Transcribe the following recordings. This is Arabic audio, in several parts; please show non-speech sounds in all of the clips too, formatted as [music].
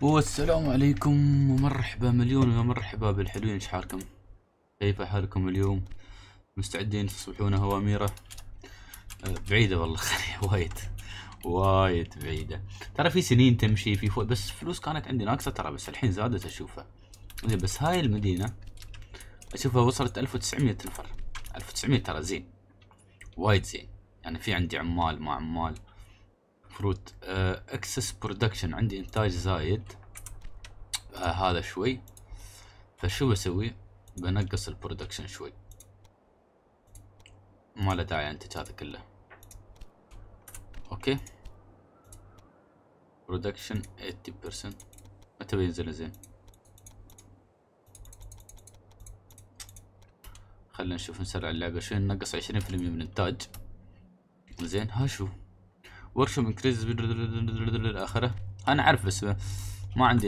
والسلام عليكم ومرحبا مليون ومرحبا بالحلوين إيش حالكم؟ كيف حالكم اليوم؟ مستعدين تصبحون هواميرة؟ أه، بعيدة والله [laughs] وايد وايد بعيدة ترى في سنين تمشي في فوق بس فلوس كانت عندي ناقصة ترى بس الحين زادت أشوفها زين بس هاي المدينة أشوفها وصلت 1900 نفر 1900 ترى زين وايد زين يعني في عندي عمال ما عمال fruit excess production عندي إنتاج زايد. آه هذا شوي. فشو بسوي؟ بنقص ال production شوي. ما له داعي أنتج هذا كله. okay. production 80% متى بينزل زين؟ خلينا نشوف نسرع اللعبة. شوي ننقص عشرين في المية من الانتاج زين ها شو؟ workshop increase آخره. أنا عارف بس ما عندي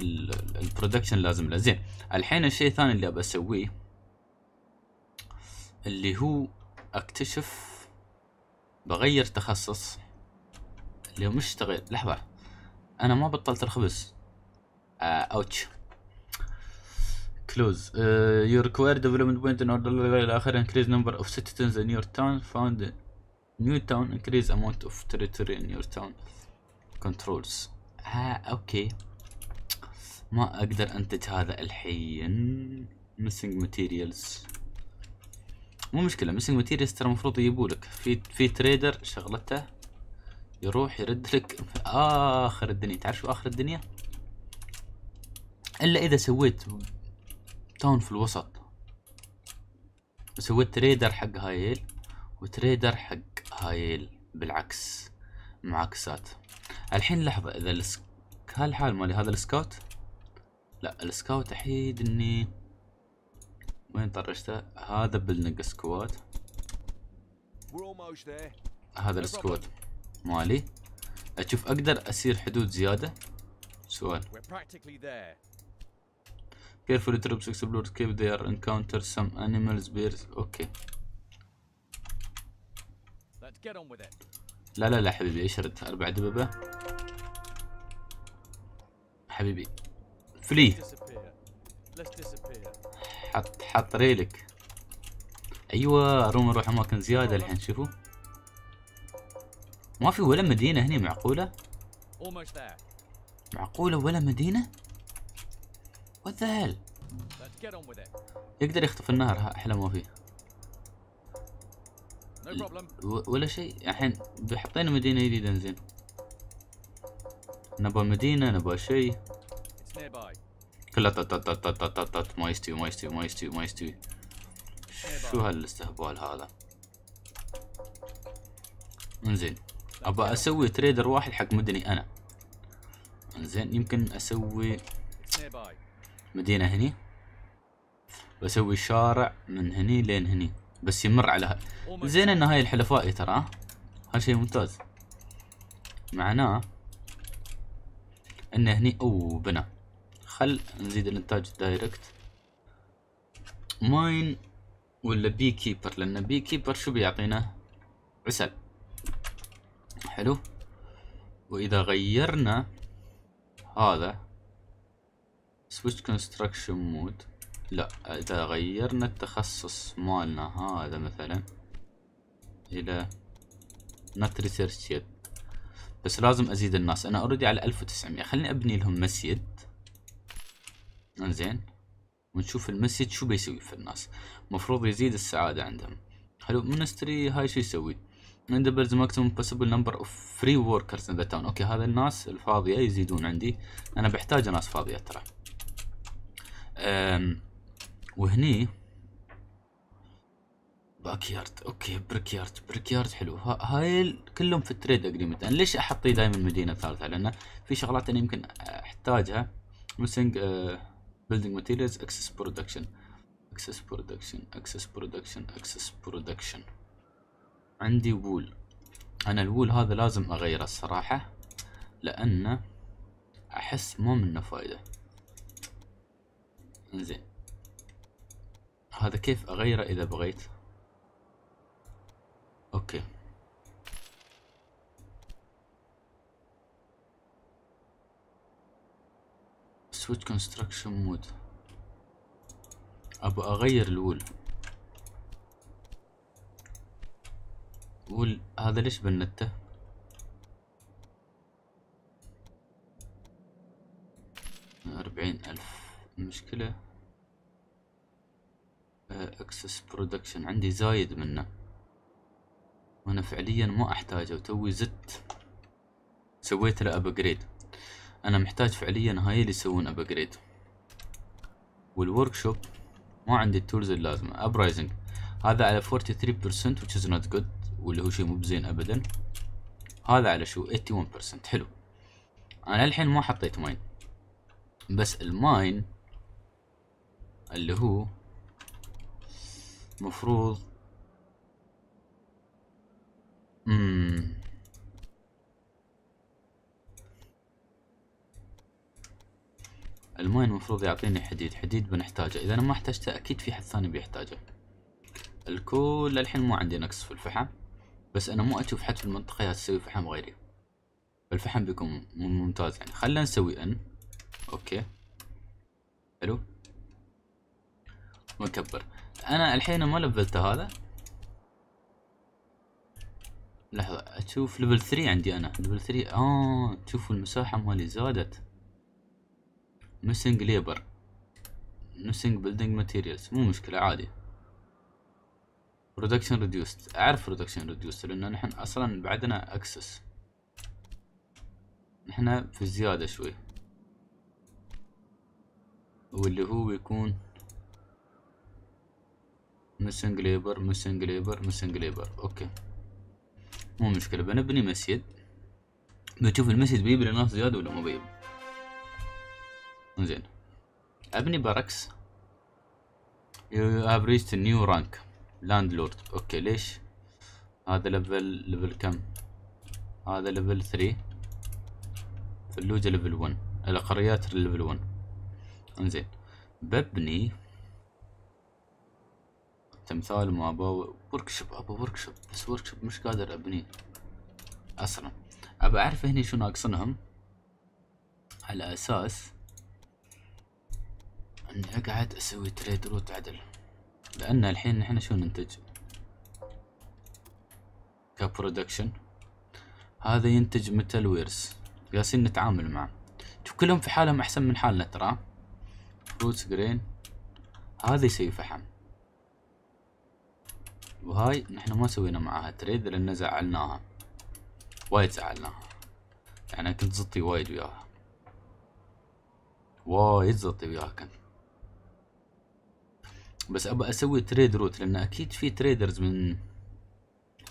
ال production لازم له. زين الحين الشيء الثاني اللي ابى أسويه اللي هو أكتشف بغير تخصص. اللي هو مش تغير لحظة. أنا ما بطلت الخبز آه ouch. Clothes you require development point in order إلى آخره. Increase number of citizens in your town. Found new town increase amount of territory in your town controls. ها okay ما أقدر أنتج هذا الحين. Missing materials. مو مشكلة missing materials ترى المفروض يجيبوا لك. في في trader شغلته يروح يرد لك آخر الدنيا. تعرف شو آخر الدنيا؟ إلا إذا سويت town في الوسط. سويت trader حق هايل و trader حق هاي بالعكس معاكسات. الحين لحظة إذا السك... هالحال مالي هذا ال scout؟ لا ال scout احيد إني وين طرشته؟ هذا بالنق scout هذا ال scout مالي. أشوف أقدر أسير حدود زيادة؟ سؤال. Carefully troops explore cave there encounter some animals bears. Okay okay. لا لا لا حبيبي اشرد أربع دببة حبيبي فلي. حط حط ريلك. أيوه اروم أروح أماكن زيادة الحين شوفوا. ما في ولا مدينة هني معقولة؟ معقولة ولا مدينة؟ وات ذا يقدر يخطف النهر أحلى ما فيه. ولا شيء. الحين بحطينا مدينة جديدة زين. نبغى مدينة نبغى شيء. كلها طط طط طط طط طط طط ما يستوي ما يستوي ما يستوي ما يستوي شو هالاستهبال هذا؟ انزين. ابى أسوي trader واحد حق مدني أنا. انزين. يمكن أسوي مدينة هني. بسوي شارع من هني لين هني. بس يمر على زين إن هاي الحلفاء ترى هذا شيء ممتاز. معناه انه هني أو بنى خل نزيد الإنتاج direct mine ولا beekeeper؟ لأن beekeeper شو بيعطينا؟ عسل. حلو. وإذا غيرنا هذا switch construction mode لا إذا غيرنا التخصص مالنا هذا مثلا إلى not researched yet بس لازم أزيد الناس. أنا already على ألف وتسعمية. خليني أبني لهم مسجد. إنزين. ونشوف المسجد شو بيسوي في الناس. مفروض يزيد السعادة عندهم. حلو monastery هاي شو يسوي؟ enables maximum possible number of free workers in the town. okay هذا الناس الفاضية يزيدون عندي. أنا بحتاج ناس فاضية ترى. وهني. Backyard okay brickyard brickyard حلو هاي كلهم في ال trade agreement. أنا ليش احطي دائما مدينة ثالثة؟ لأن في شغلات أنا يمكن أحتاجها. Missing building materials excess production excess production excess production excess production عندي wool أنا ال wool هذا لازم أغيره الصراحة لأنه أحس ما منه فايدة. زين هذا كيف اغيره إذا بغيت؟ Okay. Switch construction mode ابى أغير ال wool. Wool هذا ليش بنته؟ أربعين ألف. المشكلة Excess production عندي زايد منه. وأنا فعليا ما أحتاجه وتوي زدت. سويت له upgrade أنا محتاج فعليا هاي اللي يسوون upgrade وال workshop ما عندي ال tools اللازمة. Uprising هذا على 43% which is not good واللي هو شيء مو بزين ابدا. هذا على شو؟ 81% حلو. أنا الحين ما حطيت mine بس الماين اللي هو مفروض امم الماين المفروض يعطيني حديد. حديد بنحتاجه. إذا أنا ما احتاجته أكيد في حد ثاني بيحتاجه. الكل للحين ما عندي نقص في الفحم بس أنا مو أشوف حد في المنطقة تسوي فحم غيري. الفحم بيكون ممتاز يعني. خلينا نسوي ان okay. حلو. ونكبر أنا الحين ما لفلت هذا. لحظة أشوف level 3 عندي أنا. Level 3 آه تشوفوا المساحة مالي زادت. Missing labor missing building materials مو مشكلة عادي. Production reduced أعرف production reduced لأن نحن أصلا بعدنا excess نحن في زيادة شوي. واللي هو يكون missing labor missing labor missing labor okay. مو مشكلة. بنبني مسجد. بنشوف المسجد بيجيب لي ناس زيادة ولا ما بيجيب؟ زين أبني parks you have reached new rank landlord okay. ليش؟ هذا level level كم؟ هذا level 3 فلوجة level 1 القريات level 1 إنزين. ببني تمثال ما أبغى workshop أبغى workshop بس workshop مش قادر أبنيه. أصلا. ابى أعرف هني شو ناقصنهم على أساس إني أقعد أسوي trade route عدل. لأن الحين نحن شو ننتج؟ ك production هذا ينتج metal wares جالسين نتعامل معه. شوف كلهم في حالهم أحسن من حالنا ترى. fruits grain هذا يسوي فحم. وهاي نحن ما سوينا معاها trade لأن زعلناها. وايد زعلناها. يعني كنت زطي وايد وياها. وايد زطي وياها كنت. بس أبى أسوي trade route لأن أكيد في traders من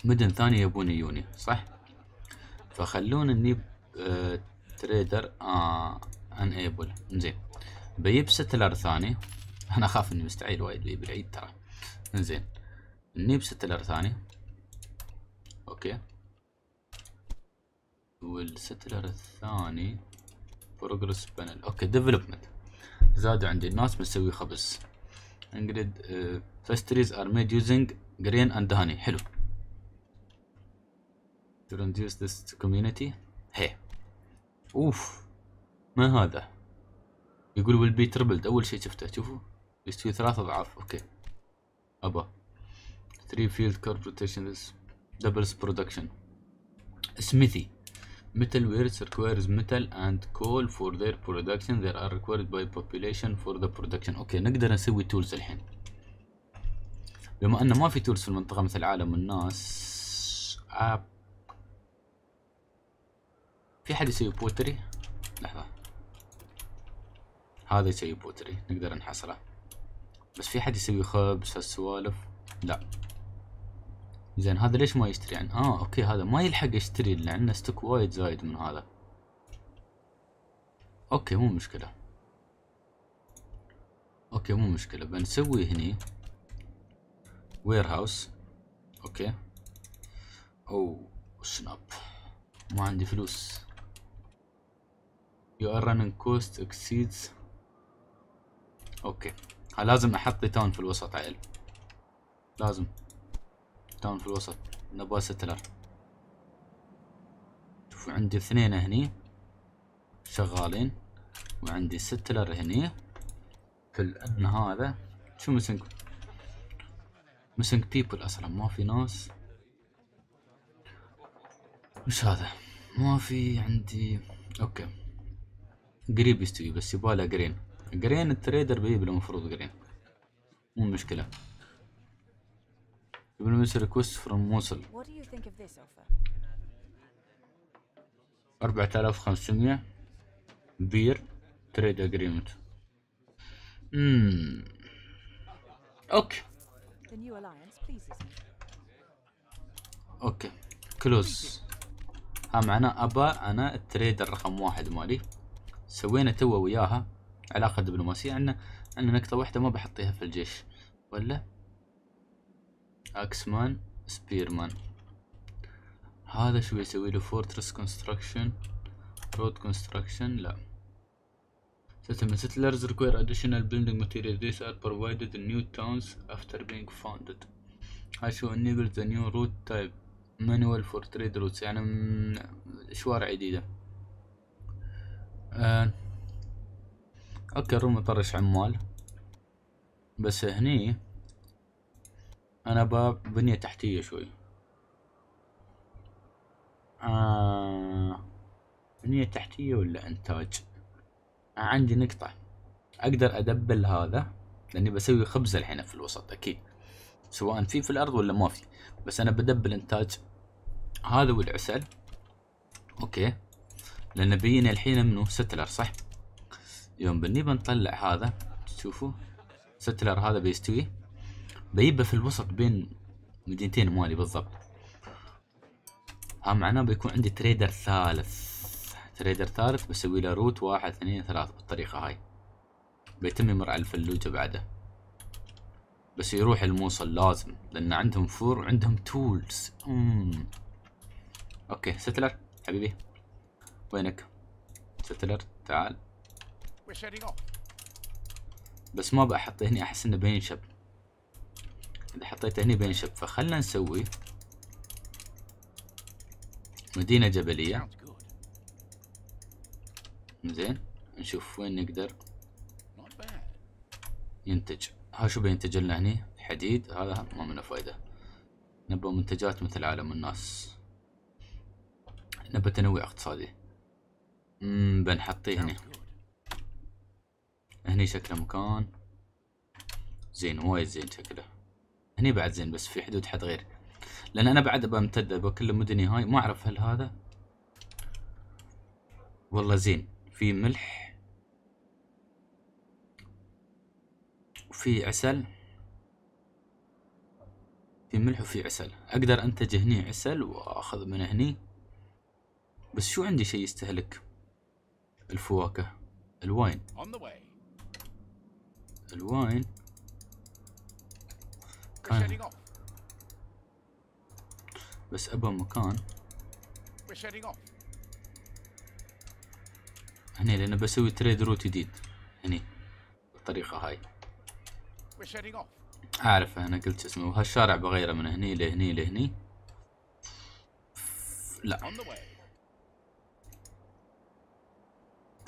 مدن ثانية يبون يوني صح؟ فخلونا نجيب trader آه enable زين بجيب settler ثاني. أنا أخاف إني مستعجل وايد بيجيب العيد ترى. زين نجيب settler ثاني okay. وال settler الثاني progress panel okay development زادوا عندي الناس بنسوي خبز. bread and pastries are made using grain and honey حلو. To reduce this community. هي أوف. ما هذا؟ يقول will be tripled أول شيء شفته. شوفوا. يستوي ثلاث أضعاف. okay. أبا. 3 field crop rotation doubles production سميثي metal wares requires metal and coal for their production they are required by population for the production okay نقدر نسوي tools الحين بما انه ما في tools في المنطقة مثل عالم الناس آب. في حد يسوي pottery لحظة هذا يسوي pottery نقدر نحصله بس في حد يسوي خبز هالسوالف لا زين هذا ليش ما يشتري؟ يعني آه okay هذا ما يلحق يشتري لأنه stock وايد زايد من هذا. okay مو مشكلة. okay مو مشكلة. بنسوي هني warehouse okay. oh snap ما عندي فلوس. Your running cost exceeds. okay. لازم أحط town في الوسط عيل. لازم. town في الوسط. نبغى settler شوفوا عندي اثنين هني شغالين وعندي settler هني. في الان هذا شو missing missing people أصلا ما في ناس. وش هذا؟ ما في عندي okay. قريب يستوي بس يبغى grain grain ال trader بيجيب له المفروض grain مو مشكلة. مثل request from موصل? أربعة آلاف وخمسمية per trade pleases me. okay close ها معناه أبا أنا ال trader رقم واحد مالي. سوينا توا وياها علاقة دبلوماسية عندنا عندنا نقطة واحدة ما بحطيها في الجيش. ولا؟ axeman spearman هذا شو بيسوي له؟ fortress construction road construction لا. system settlers require additional building material these are provided in new towns after being founded هاي شو enable the new route type manual for trade routes يعني شوارع جديدة آه. okay الروم يطرش عمال. بس هني أنا أبا بنية تحتية شوي. آه. بنية تحتية ولا إنتاج؟ عندي نقطة. أقدر أدبل هذا؟ لأني بسوي خبز الحين في الوسط أكيد. سواء في في الأرض ولا ما في. بس أنا بدبل إنتاج هذا والعسل. okay. لأن بينا الحين منو؟ settler صح؟ يوم بني بنطلع هذا. تشوفوا settler هذا بيستوي. بيبه في الوسط بين مدينتين مالي بالضبط. ها معناه بيكون عندي trader ثالث. trader ثالث بسوي له route واحد اثنين ثلاثة بالطريقة هاي. بيتم يمر على الفلوجة بعده. بس يروح الموصل لازم لأن عندهم fur وعندهم tools مم. okay settler حبيبي. وينك؟ settler تعال. بس ما بحطه هني أحس إنه بينشب. حطيته هني بينشب فخلنا نسوي مدينة جبلية. زين نشوف وين نقدر. ينتج. ها شو بينتج لنا هني؟ حديد. هذا ما منه فايدة. نبغى منتجات مثل عالم الناس. نبغى تنوع اقتصادي. امم بنحطيه هني. هني شكله مكان. زين وايد زين شكله. هني بعد زين بس في حدود حد غير لأن أنا بعد ابى أمتد ابى كل مدني هاي ما أعرف هل هذا. والله زين في ملح وفي عسل في ملح وفي عسل. أقدر أنتج هني عسل وأخذ من هني. بس شو عندي شيء يستهلك؟ الفواكه ال wine. ال wine. أوف. بس ابى مكان. هني لأن بسوي trade route جديد هني بالطريقة هاي. أعرف أنا قلت اسمه وهالشارع بغيره من هني لهني لهني لا.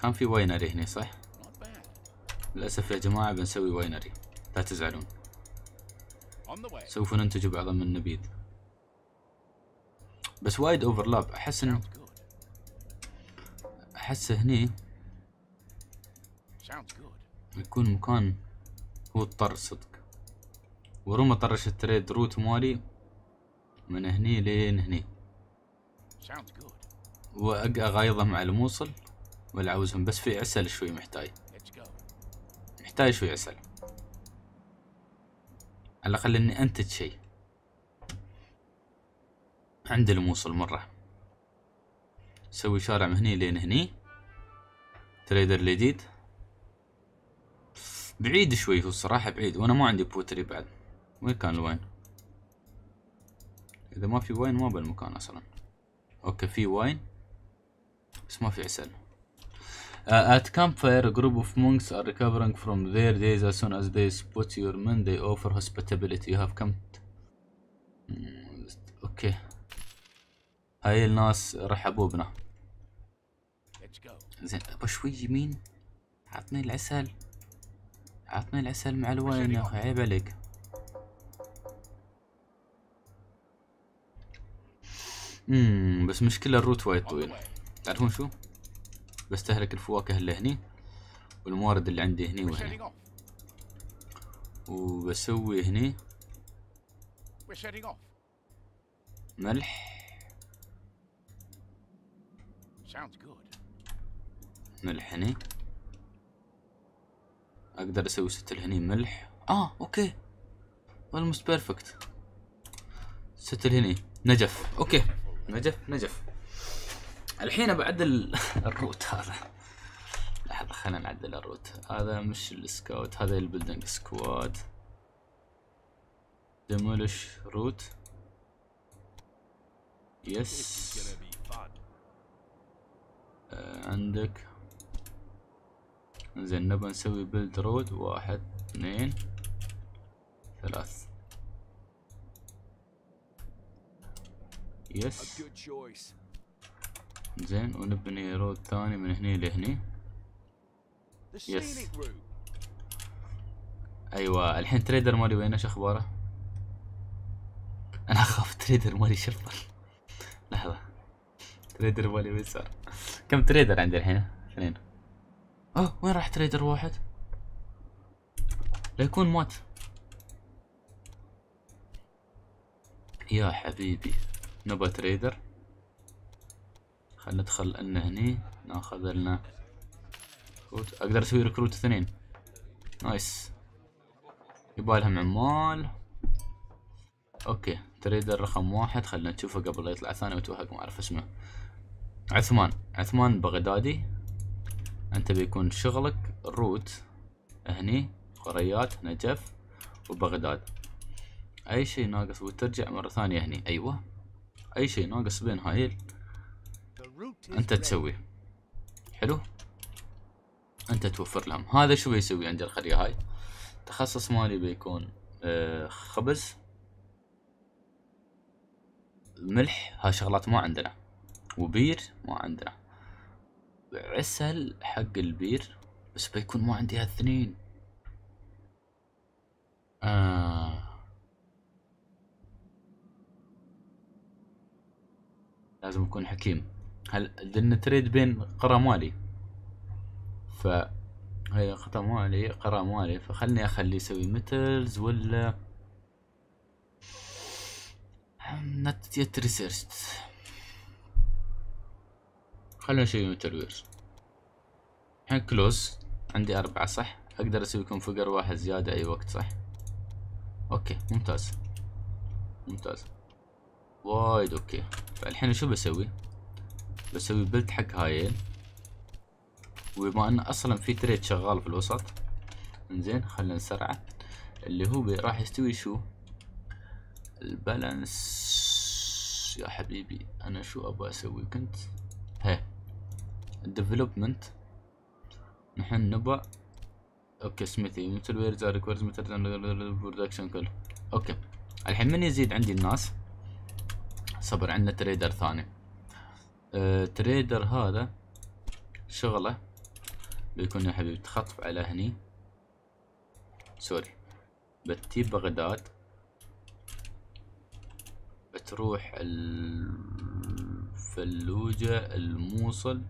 كان في winery هني صح. للأسف يا جماعة بنسوي winery لا تزعلون. سوف ننتج بعضا من النبيذ بس وايد اوفرلاب أحس ان Sounds good. أحس هني. يكون مكان هو اضطر صدق وروما طرش التريد روت مالي من هني لين هني good. واغايضه مع الموصل ولا عاوزهم بس في عسل شوي محتاج. محتاج شوي عسل على الأقل إني أنتج شيء. عند الموصل مرة. سوي شارع من هني لين هني. trader الجديد بعيد شوي هو الصراحة بعيد وأنا ما عندي pottery بعد. وين كان ال wine؟ إذا ما في wine ما بالمكان أصلا. okay في wine بس ما في عسل. Uh, at campfire, a group of monks are recovering from their days as soon as they spot your men. They offer hospitality. You have come. Mm, أوكي هاي الناس رحبوا بنا Let's go. زين ابى شوي يمين عطني العسل عطني العسل مع الوين يا أخي عيب عليك امم بس مشكلة ال route وايد طويل. تعرفون شو؟ بستهلك الفواكه اللي هني والموارد اللي عندي هني وهني. Off. وبسوي هني. ملح. ملح هني. أقدر أسوي settle هني ملح. آه okay. Almost perfect settle هني نجف. okay. نجف نجف. الحين بعدل [laughs] ال route هذا. لحظة خلينا نعدل ال route هذا مش ال scout هذا ال building squad demolish route yes آه، عندك. زين نبغى نسوي build road واحد اثنين ثلاث. yes. زين ونبني road ثاني من هني لهني route. أيوه الحين trader مالي وين إيش أخباره؟ أنا أخاف trader مالي شفر لحظة trader مالي وين صار؟ كم trader عندي الحين؟ اثنين آه وين راح trader واحد؟ لا يكون مات يا حبيبي نبى trader خل ندخل ان هني. ناخذ لنا recruit أقدر أسوي recruit اثنين. nice يبالهم عمال. okay. trader رقم واحد. خلنا نشوفه قبل لا يطلع ثاني. وتوهق ما أعرف اسمه. عثمان. عثمان بغدادي. أنت بيكون شغلك route هني. قريات نجف. وبغداد. أي شيء ناقص. وترجع مرة ثانية هني. أيوه. أي شيء ناقص بين هاي أنت ready. تسوي. حلو؟ أنت توفر لهم. هذا شو بيسوي عند القرية هاي؟ تخصص مالي بيكون آه خبز ملح. هاي شغلات ما عندنا. وبير ما عندنا. عسل حق البير بس بيكون ما عندي هالاثنين آه. لازم أكون حكيم. هل لأن تريد بين قرى مالي ف هي قرى مالي قرى مالي فخلني اخليه يسوي metals ولا not yet researched. خلنا نسوي metal wares الحين clothes عندي أربعة صح؟ أقدر أسوي configure واحد زيادة أي وقت صح؟ okay ممتاز. ممتاز. وايد okay. فالحين شو بسوي؟ بسوي بلد حق هايين وبما إن أصلا في تريد شغال في الوسط إنزين خلينا نسرعه. اللي هو راح يستوي شو؟ البالانس. يا حبيبي أنا شو أبغى أسوي؟ كنت هي. الديفلوبمنت نحن نبى أوكي سميثي مثل ويرز ريكوردز مثل برودكشن كله أوكي. الحين من يزيد عندي الناس؟ صبر عندنا trader ثاني. آه، trader هذا شغله بيكون يا حبيبي تخطف على هني. sorry. بتجيب بغداد. بتروح الفلوجة الموصل.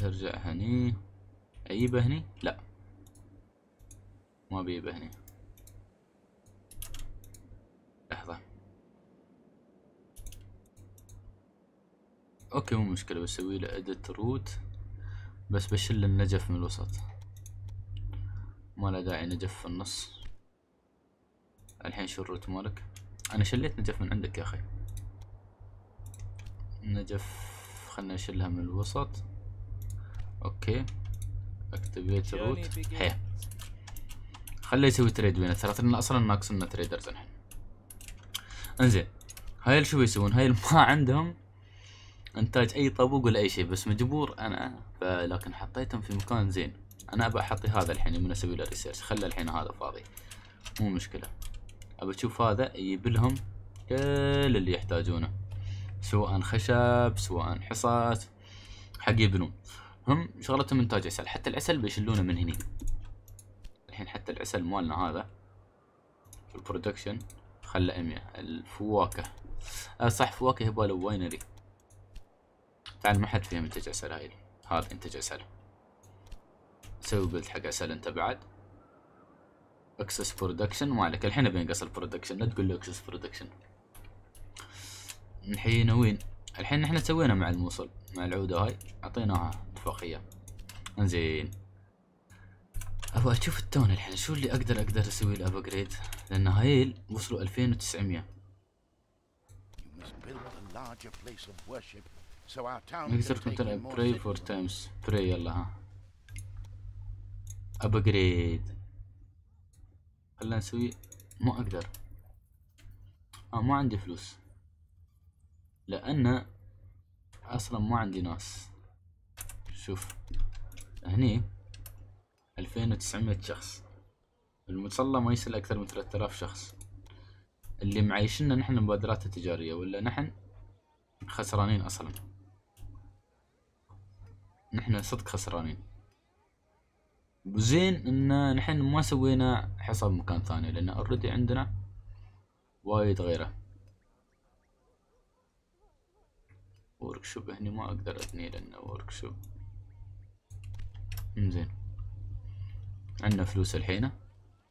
ترجع هني. اجيبه هني؟ لا. ما بيجيبه هني. لحظة. okay مو مشكلة بسوي له edit route بس بشيل النجف من الوسط. ما له داعي نجف في النص. الحين شو ال route مالك؟ أنا شليت نجف من عندك يا أخي. نجف خلنا نشيلها من الوسط. okay. activate route هي خليه يسوي trade بينا ترى ترى أصلا ناقصنا traders الحين. انزين. هاي شو بيسوون هاي ما عندهم انتاج اي طابوق ولا اي شيء بس مجبور أنا لكن حطيتهم في مكان زين. أنا ابى احطي هذا الحين من أسوي له research خلى الحين هذا فاضي. مو مشكلة. ابى أشوف هذا يجيب لهم كل اللي يحتاجونه. سواء خشب سواء حصات حق يبنون. هم شغلتهم إنتاج عسل. حتى العسل بيشلونه من هني. الحين حتى العسل مالنا هذا ال production خله 100 الفواكه. آه صح فواكه يبغى له winery تعال ما حد فيهم انتج عسل هاي هذا انتج عسل سوي build حق عسل أنت بعد. excess production مالك. الحين بينقص ال production لا تقول لي excess production الحين وين؟ الحين إحنا سوينا مع الموصل مع العودة هاي. أعطيناها اتفاقية. إنزين. أبغى أشوف ال town الحين. شو اللي أقدر أقدر أسوي له upgrade لأن هايل وصلوا 2900 You نقدر كنت نلعب براي four. times براي يلا ها upgrade خلنا نسوي ما أقدر. آه ما عندي فلوس. لأن أصلا ما عندي ناس. شوف. هني 2900 شخص. المصلى ما يصل أكثر من 3000 شخص. اللي معيشنا نحن المبادرات التجارية ولا نحن خسرانين أصلا. نحن صدق خسرانين. وزين إن نحن ما سوينا حساب مكان ثاني لأن already عندنا وايد غيره. workshop هني ما أقدر أبني لأنه workshop انزين عندنا فلوس الحين.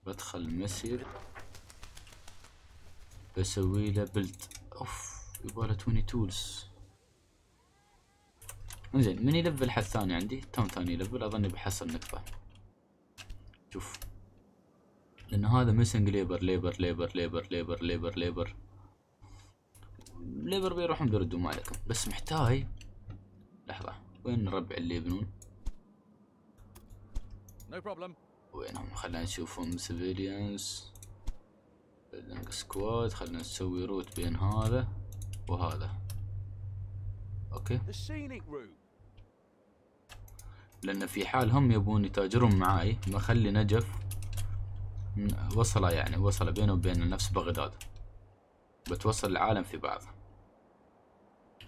بدخل مسير. بسوي له بلد أوف يبغى له 20 tools إنزين من ي level حد ثاني عندي town ثاني ي level أظني بحصل نقطة. شوف. لأن هذا missing labor labor labor labor labor labor labor labor بيروحون بيردوا ما عليكم. بس محتاج لحظة وين الربع اللي يبنون. وينهم؟ خلينا نشوفهم civilians building squad خلينا نسوي route بين هذا وهذا. أوكي؟ لأن في حال هم يبون يتاجرون معاي بخلي نجف وصلة يعني وصلة بينه وبين نفس بغداد. بتوصل العالم في بعض.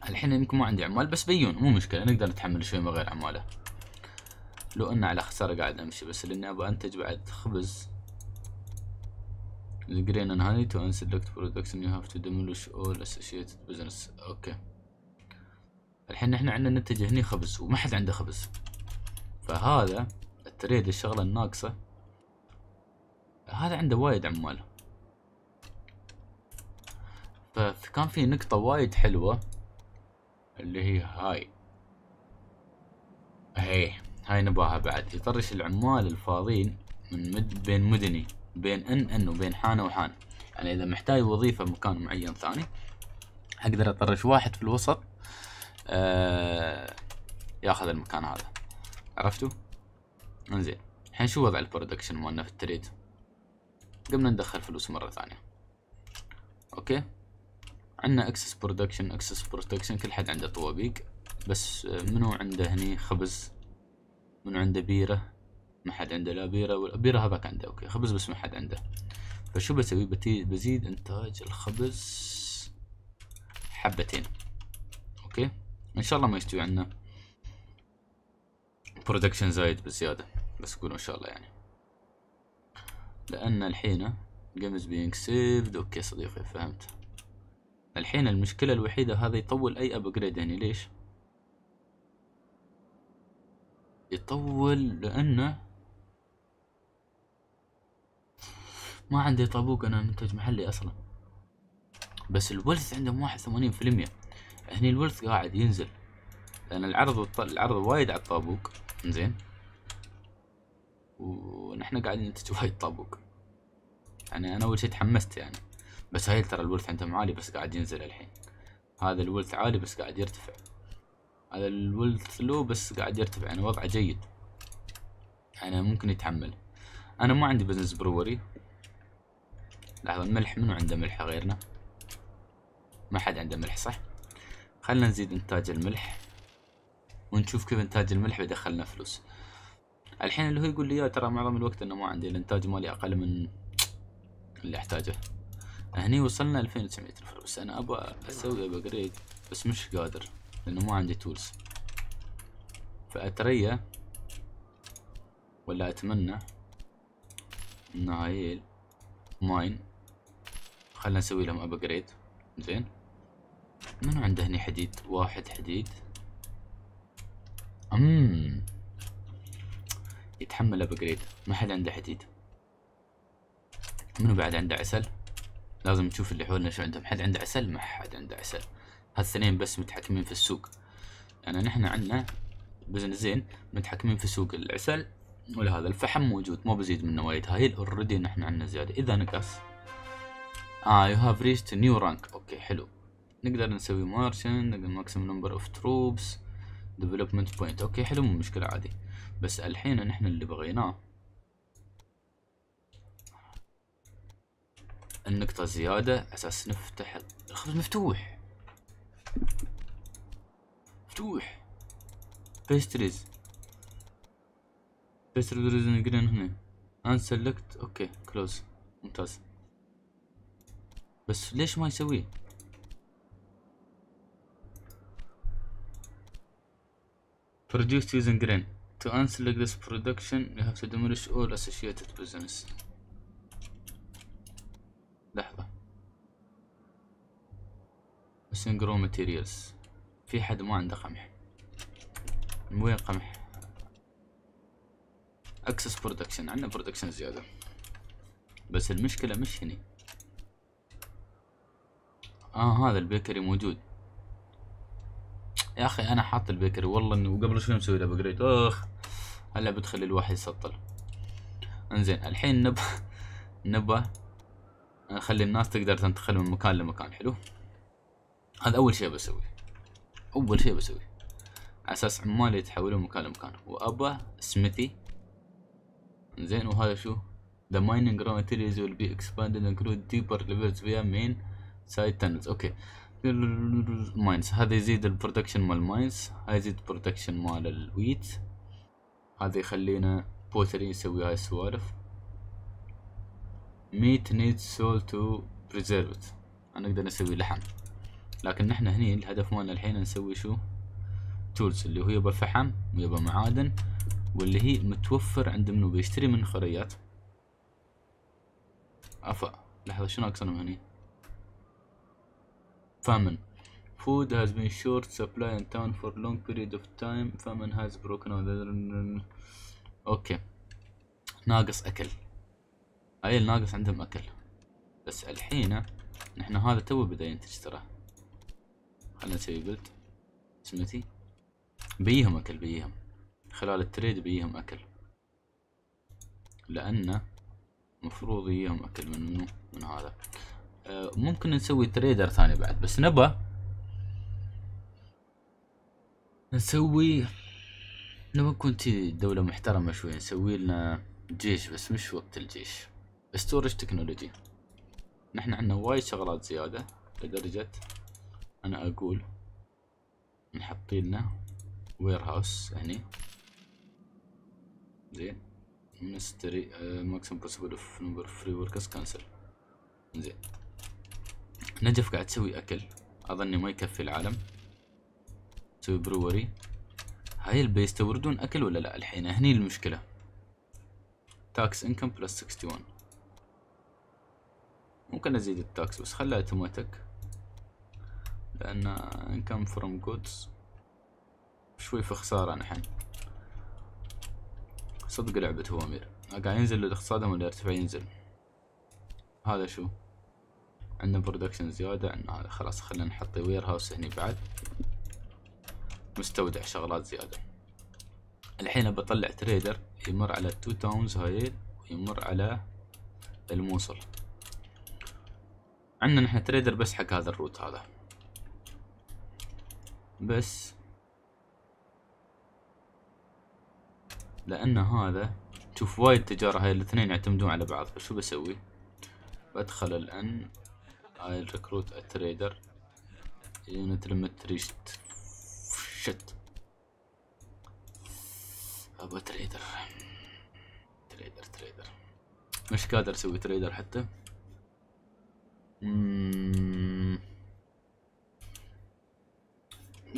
الحين يمكن ما عندي عمال بس بيون مو مشكلة نقدر نتحمل شوي من غير عمالة. لو ان على خسارة قاعد أمشي بس لأني أبغى أنتج بعد خبز. The grain and honey to unselect production you have to demolish all associated business. okay الحين إحنا عندنا ننتج هني خبز وما حد عنده خبز. فهذا ال trade الشغلة الناقصة. هذا عنده وايد عمال. فكان في نقطة وايد حلوة اللي هي هاي. هي هاي نباها بعد. يطرش العمال الفاضيين من مد بين مدني بين إن إن وبين حانة وحان. يعني إذا محتاج وظيفة مكان معين ثاني أقدر أطرش واحد في الوسط آه ياخذ المكان هذا. عرفتوا؟ انزين الحين شو وضع ال production مالنا في ال trade؟ قمنا ندخل فلوس مرة ثانية. okay؟ عندنا excess production excess production كل حد عنده طوابيق. بس منو عنده هني خبز؟ منو عنده بيرة؟ ما حد عنده لا بيرة ولا بيرة هذاك عنده. okay خبز بس ما حد عنده. فشو بسوي؟ بزيد إنتاج الخبز حبتين. okay؟ إن شاء الله ما يستوي عنا. production زايد بزيادة بس قولوا ان شاء الله يعني. لأن الحين game's being saved okay صديقي فهمت. الحين المشكلة الوحيدة هذا يطول أي upgrade يعني ليش؟ يطول لأنه ما عندي طابوق أنا منتج محلي أصلا. بس الولث عندهم واحد ثمانين في المية. هني الولث قاعد ينزل. لأن العرض. العرض وايد على الطابوق. زين. ونحن قاعدين ننتج وايد طابوق. يعني أنا أول شي تحمست يعني. بس هاي ترى الولث عندهم عالي بس قاعد ينزل الحين. هذا الولث عالي بس قاعد يرتفع. هذا ال wealth لو بس قاعد يرتفع. يعني وضعه جيد. يعني ممكن يتحمل. أنا ما عندي business brewery لحظة الملح منو عنده ملح غيرنا؟ ما حد عنده ملح صح؟ خلنا نزيد إنتاج الملح. ونشوف كيف إنتاج الملح بيدخلنا فلوس. الحين اللي هو يقول لي يا ترى معظم الوقت إنه ما عندي الإنتاج مالي أقل من اللي أحتاجه. هني وصلنا 2900 نفر بس أنا أبغى أسوي upgrade بس مش قادر لأنه ما عندي tools فأتريا ولا أتمنى إن هاي mine. خلنا نسوي لهم upgrade زين. منو عنده هني حديد؟ واحد حديد. أمم يتحمل upgrade ما حد عنده حديد. منو بعد عنده عسل؟ لازم نشوف اللي حولنا شو عندهم. حد عنده عسل؟ ما حد عنده عسل. هالثنين بس متحكمين في السوق. يعني نحن عندنا business زين متحكمين في سوق العسل ولهذا الفحم موجود ما بزيد منه وايد. هاي already نحن عندنا زيادة. إذا نقص. آه you have reached new rank okay حلو. نقدر نسوي مارشن نقدر maximum number of troops development point okay حلو مو مشكلة عادي. بس الحين نحن اللي بغيناه. النقطة زيادة أساس نفتح الخبز مفتوح. مفتوح. pastries pastries grain honey unselect okay close ممتاز. بس ليش ما يسويه؟ Produced using grain to unselect this production you have to demolish all associated business لحظة missing raw materials في حد ما عنده قمح من وين قمح excess production عندنا production زيادة بس المشكلة مش هني آه هذا ال bakery موجود يا أخي أنا حاط ال bakery والله إنه قبل شوي مسوي له upgrade أخ هلا بتخلي الواحد يسطل. انزين الحين نب [laughs] نبى نخلي الناس تقدر تنتقل من مكان لمكان حلو؟ هذا أول شيء بسويه أول شيء بسويه على أساس عمالي يتحولون مكان لمكان. وابى سميثي. زين وهذا شو؟ The mining raw materials will be expanded and include deeper levels via main side tunnels. okay. mines هذا يزيد ال production مال ال mines هذا يزيد ال production مال ال wheat. هذا يخلينا pottery يسوي هاي السوالف. needs salt to preserve it. نقدر نسوي لحم. لكن نحن هني الهدف مالنا الحين نسوي شو؟ tools اللي هو يبى فحم ويبى معادن واللي هي متوفر عند منو؟ بيشتري من خريات. افا لحظة شنو اقصنهم هني؟ Famine. Food has been short supply in town for long period of time. Famine has broken out. okay ناقص أكل. هاي الناقص عندهم أكل؟ بس الحين نحن هذا تو بدا ينتج ترى خلنا نسوي build smithy بيهم أكل بيهم. خلال ال trade بيهم أكل. لأنه مفروض يجيهم أكل من منو من هذا. ممكن نسوي trader ثاني بعد بس نبى نسوي نبى نكون تي دولة محترمة شوي نسوي لنا جيش بس مش وقت الجيش. storage technology نحن عندنا وايد شغلات زيادة لدرجة أنا أقول نحط لنا warehouse هني. زين. نستري maximum possible of number free workers cancel زين. نجف قاعد تسوي أكل. أظني ما يكفي العالم. تسوي brewery هاي البي يستوردون أكل ولا لا؟ الحين هني المشكلة. tax income plus 61 ممكن أزيد ال tax بس خلها أوتوماتيك. لأن income from goods شوي في خسارة الحين صدق لعبة هو أمير. قاعد ينزل الاقتصادهم ولا يرتفع ينزل. هذا شو؟ عندنا production زيادة عندنا هذا خلاص خلينا نحط warehouse هني بعد. مستودع شغلات زيادة. الحين بطلع trader يمر على ال two towns هاي ويمر على الموصل. عندنا نحن trader بس حق هذا ال route هذا. بس لأن هذا شوف وايد تجارة هاي الاثنين يعتمدون على بعض فشو بسوي؟ بدخل الآن هاي ال recruit ال trader unit limit reached shit. أبغى trader. trader trader. مش قادر أسوي trader حتى. مم.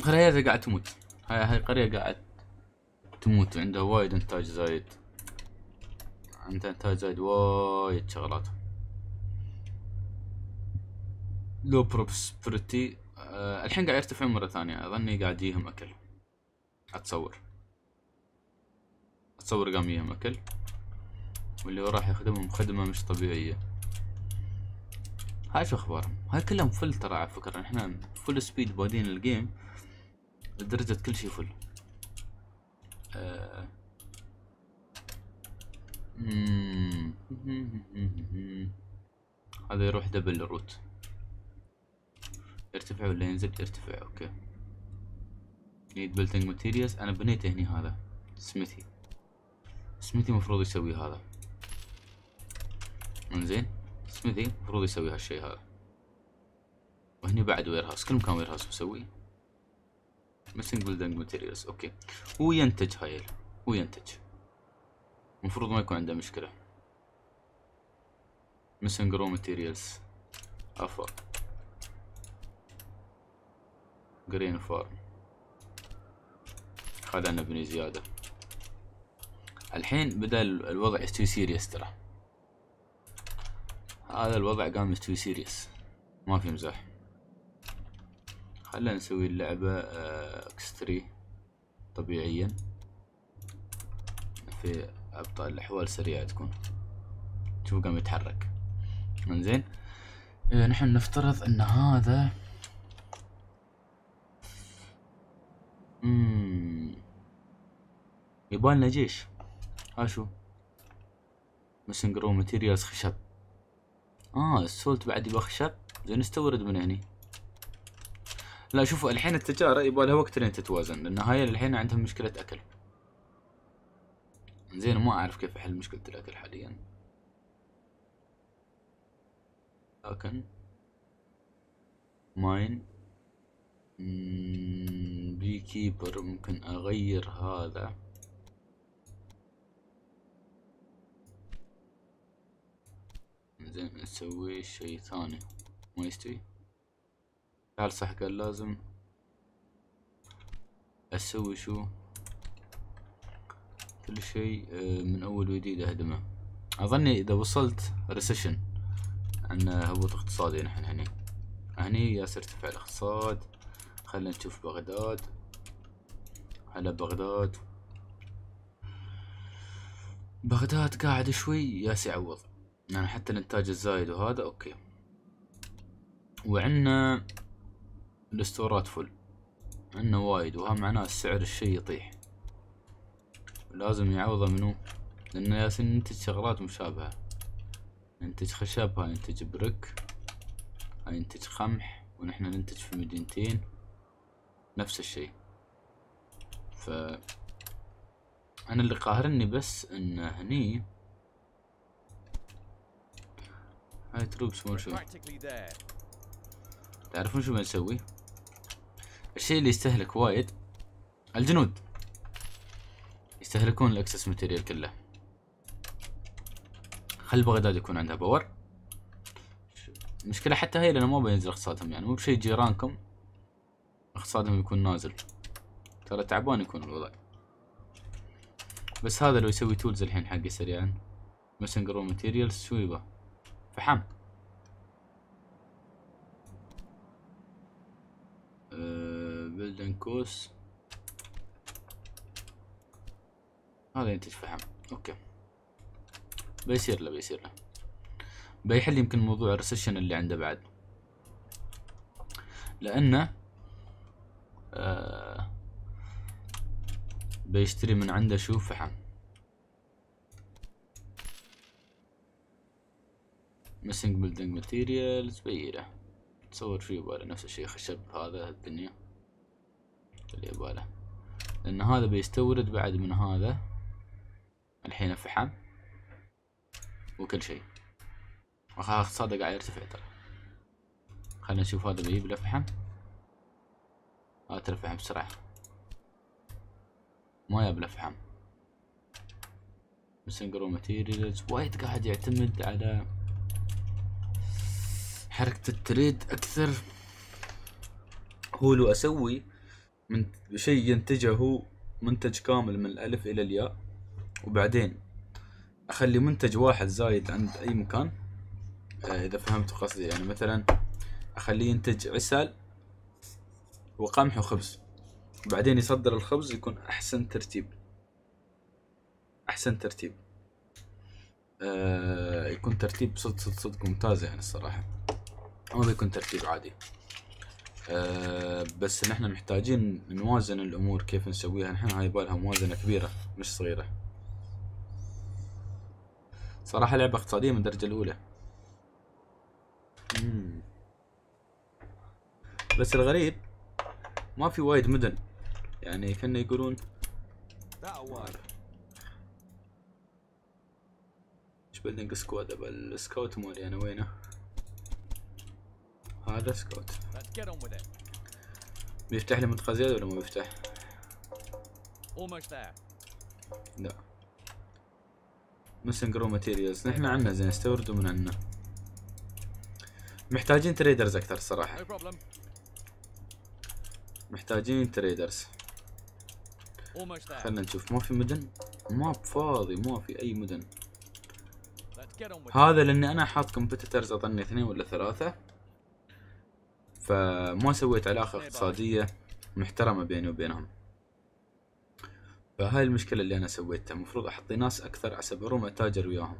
قرية قاعد تموت. هاي هاي قرية قاعد تموت. عنده وايد إنتاج زايد. عنده إنتاج زايد وايد شغلات. لو بروسبرتي آه الحين قاعد يرتفع مرة ثانية أظني قاعد يجيهم أكل. أتصور. أتصور قام يجيهم أكل. واللي راح يخدمهم خدمة مش طبيعية. هاي شو أخبارهم؟ هاي كلهم full ترى على فكرة. إحنا full speed بادين ال game لدرجة كل شي full آه. [laughs] هذا يروح double ال route يرتفع ولا ينزل يرتفع okay. need building materials أنا بنيته هني هذا. smithy. smithy مفروض يسوي هذا. إنزين. سميثي مفروض يسوي هالشي هذا. وهني بعد warehouse كل مكان warehouse مسوي. missing building materials okay. هو ينتج هاي هو ينتج. المفروض ما يكون عنده مشكلة. missing raw materials افا grain farm خلنا نبني زيادة. الحين بدأ ال- الوضع يستوي serious ترى. هذا الوضع قام يستوي سيريس ما في مزاح. خلنا نسوي اللعبة اكستري طبيعيا. في ابطال الأحوال سريعة تكون. شوف قام يتحرك. إنزين. إيه نحن نفترض إن هذا مم. يبالنا جيش. ها شو raw materials خشب. آه ال salt بعد يبغى خشب؟ زين نستورد من هني. لا شوفوا الحين التجارة يبغى لها وقت لين تتوازن. لأن هاي الحين عندهم مشكلة أكل. زين ما أعرف كيف أحل مشكلة الأكل حاليا. لكن mine. beekeeper ممكن أغير هذا. زين نسوي شيء ثاني. ما يستوي. تعال صح قال لازم أسوي شو؟ كل شيء آه، من أول وجديد أهدمه. أظني إذا وصلت recession عندنا هبوط اقتصادي نحن هني. هني يالس ارتفع الاقتصاد. خلينا نشوف بغداد. على بغداد. بغداد قاعد شوي يالس يعوض يعني حتى الإنتاج الزايد وهذا okay. وعندنا الاستورات full. عندنا وايد وها معناه السعر الشي يطيح. لازم يعوضه منو؟ لأن يالسين ننتج شغلات مشابهة. ننتج خشب هاي ننتج brick هاي ننتج قمح ونحن ننتج في مدينتين. نفس الشيء. ف أنا اللي قاهرني بس إن هني هاي troops مو شو. تعرفون شو بنسوي؟ الشيء اللي يستهلك وايد الجنود. يستهلكون ال excess material كله. خل بغداد يكون عندها power. المشكلة حتى هي لأنه ما بينزل اقتصادهم يعني مو بشي جيرانكم اقتصادهم يكون نازل. ترى تعبان يكون الوضع. بس هذا لو يسوي tools الحين حقي سريعا. missing raw materials شو يبا فحم building cost هذا ينتج فحم. okay. بيصير له بيصير له. بيحل يمكن موضوع ال recession اللي عنده بعد. لأنه آه بيشتري من عنده شو فحم. Missing building materials بيله تصور شو يباله نفس الشيء خشب هذا الدنيا. اللي يباله. لأن هذا بيستورد بعد من هذا. الحين فحم. وكل شيء. اقتصاده قاعد يرتفع ترى. خلينا نشوف هذا بيجيب له فحم. هات الفحم بسرعة. ما يبله فحم missing raw materials وايد قاعد يعتمد على حركة التريد أكثر. هو لو أسوي من شيء ينتجه هو منتج كامل من الألف إلى الياء وبعدين أخلي منتج واحد زايد عند أي مكان. آه، إذا فهمت قصدي يعني مثلا أخليه ينتج عسل وقمح وخبز. وبعدين يصدر الخبز يكون أحسن ترتيب. أحسن ترتيب. آه يكون ترتيب صدق صدق صدق ممتاز يعني الصراحة. ما بيكون ترتيب عادي. آه بس نحن محتاجين نوازن الأمور كيف نسويها. نحن هاي بالها موازنة كبيرة مش صغيرة. صراحة لعبة اقتصادية من الدرجة الأولى. مم. بس الغريب ما في وايد مدن. يعني كانوا يقولون. إيش building squad ابى ال scout مالي أنا وينه هذا scout. بيفتح لي منطقة زيادة ولا ما بيفتح؟ لا missing raw materials نحن عنا زين استوردوا من عنا محتاجين traders أكثر صراحة No problem. محتاجين traders. خلنا نشوف. ما في مدن؟ ما فاضي ما في أي مدن. هذا لأني أنا حاط competitors أظني اثنين ولا ثلاثة. فما سويت علاقة اقتصادية محترمة بيني وبينهم. فهاي المشكلة اللي أنا سويتها. المفروض أحط ناس أكثر عسى أروم أتاجر وياهم.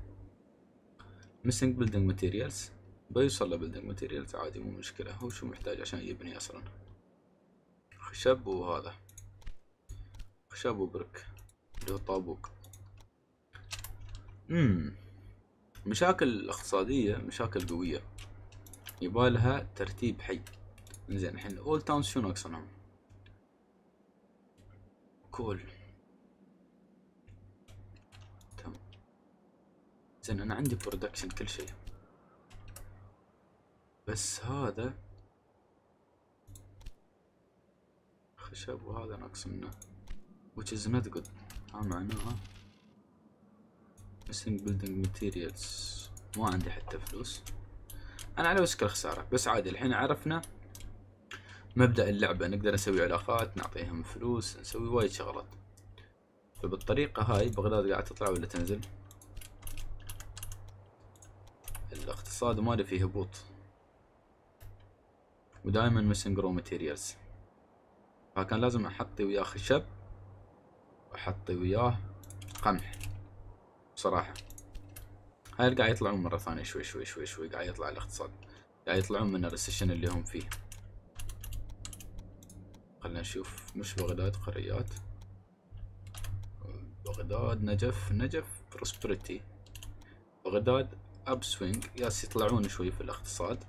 missing building materials بيوصل له building materials عادي مو مشكلة. هو شو محتاج عشان يبني أصلا؟ خشب وهذا. خشب و brick اللي هو طابوق امم مشاكل الاقتصادية مشاكل قوية. يبالها ترتيب حي. زين الحين اول towns شو ناقصنهم coal تمام زين أنا عندي production كل شيء. بس هذا خشب وهذا ناقص منه. Which is not good. ها معناها missing building materials. ما عندي حتى فلوس أنا على وشك الخسارة. بس عادي الحين عرفنا مبدأ اللعبة. نقدر نسوي علاقات نعطيهم فلوس نسوي وايد شغلات. فبالطريقة هاي بغداد قاعد تطلع ولا تنزل؟ الاقتصاد مالي فيه هبوط. ودائما missing raw materials. فكان لازم أحطي وياه خشب. واحطي وياه قمح. بصراحة. هاي قاعد يطلعون مرة ثانية. شوي شوي شوي شوي قاعد يطلع الاقتصاد. قاعد يطلعون من الريسيشن اللي هم فيه. خلنا نشوف. مش بغداد قريات. بغداد نجف نجف prosperity بغداد upswing yes يطلعون شوي في الاقتصاد.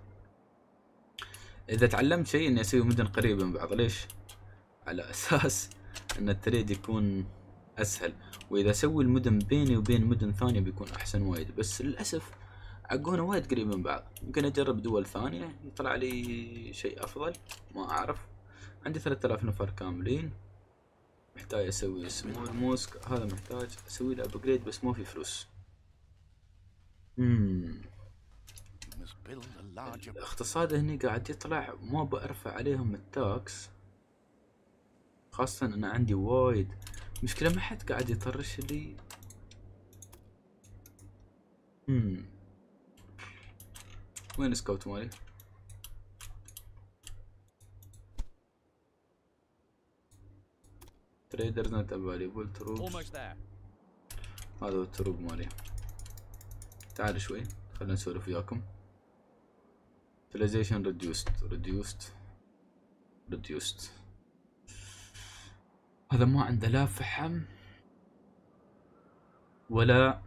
إذا تعلمت شيء إني أسوي مدن قريبة من بعض ليش؟ على [laughs] أساس إن ال trade يكون أسهل. وإذا أسوي المدن بيني وبين مدن ثانية بيكون أحسن وايد. بس للأسف عقونا وايد قريب من بعض. ممكن أجرب دول ثانية يطلع لي شيء أفضل. ما أعرف. عندي 3000 نفر كاملين. محتاج أسوي small mosque هذا محتاج أسوي له upgrade بس ما في فلوس. امم الاقتصاد هني قاعد يطلع. ما برفع عليهم ال tax خاصة أنا عندي وايد. مشكلة ما حد قاعد يطرش لي. امم وين ال scout مالي؟ traders not available troop. هذا هو ال troop مالي. تعال شوي خلينا نسولف وياكم. Utilization reduced. Reduced. Reduced. هذا ما عنده لا فحم ولا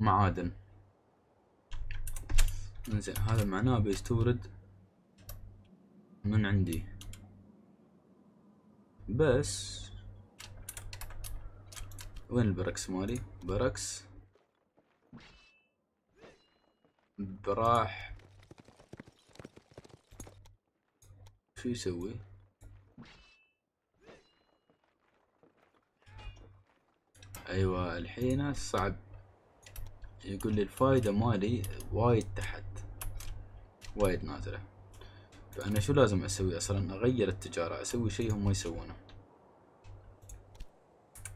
معادن. انزين هذا معناه بيستورد من عندي. بس وين ال bricks مالي؟ bricks. براح. شو يسوي؟ أيوه الحين صعب. يقول لي الفايدة مالي وايد تحت. وايد نازلة فأنا شو لازم أسوي أصلا؟ أغير التجارة أسوي شيء هم ما يسوونه.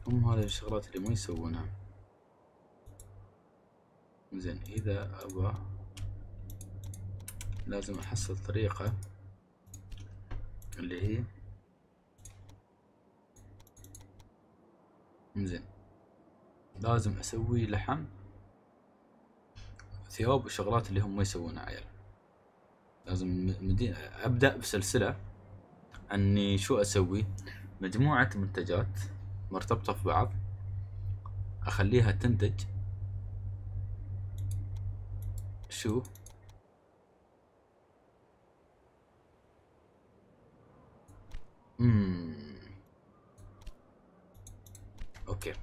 هم هذه الشغلات اللي ما يسوونها. زين إذا ابى لازم أحصل طريقة اللي هي زين. لازم أسوي لحم ثياب والشغلات اللي هم ما يسوونها عيال. لازم مدي... أبدأ بسلسلة أني شو أسوي؟ مجموعة منتجات مرتبطة في بعض أخليها تنتج. شو؟ مم. أوكي.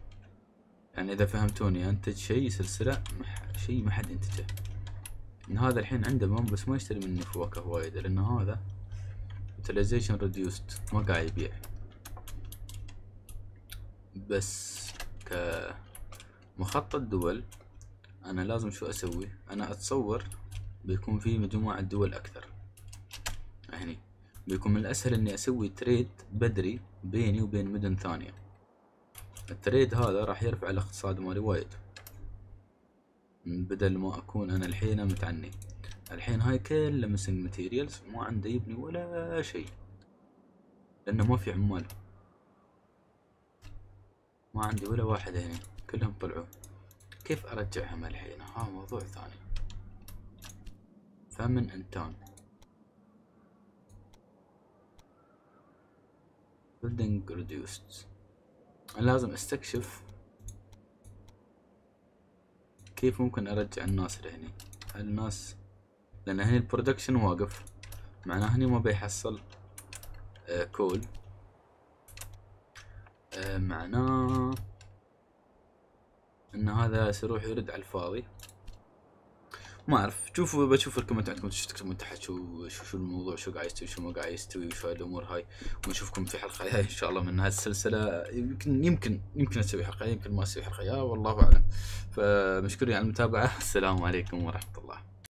يعني إذا فهمتوني انتج شيء سلسلة مح... شيء ما حد ينتجه. إن هذا الحين عنده مام بس ما يشتري مني فواكه وايد لأن هذا utilization reduced ما قاعد يبيع. بس كمخطط دول أنا لازم شو أسوي؟ أنا أتصور بيكون في مجموعة دول أكثر. هني بيكون من الأسهل إني أسوي trade بدري بيني وبين مدن ثانية. ال trade هذا راح يرفع الاقتصاد مالي وايد. بدل ما أكون أنا الحين متعني. الحين هاي كلها missing materials ما عنده يبني ولا شيء. لأنه ما في عمال. ما عندي ولا واحد هنا. كلهم طلعوا. كيف أرجعهم الحين؟ ها موضوع ثاني. فمن انتان building reduced. لازم أستكشف كيف ممكن أرجع الناس لهني. الناس لأن هني البرودكشن واقف. معناه هني ما بيحصل آه كول آه معناه إن هذا سيروح يرد على الفاضي. ما أعرف. شوفوا بشوف ال comment عندكم شو تكتبون تحت شو شو شو الموضوع شو قاعد يستوي شو ما قاعد يستوي وشو الأمور هاي. ونشوفكم في حلقة جاية إن شاء الله من هذه السلسلة. يمكن يمكن يمكن أسوي حلقة يمكن ما أسوي حلقة يا والله أعلم. فمشكورين على المتابعة. [laughs] السلام عليكم ورحمة الله.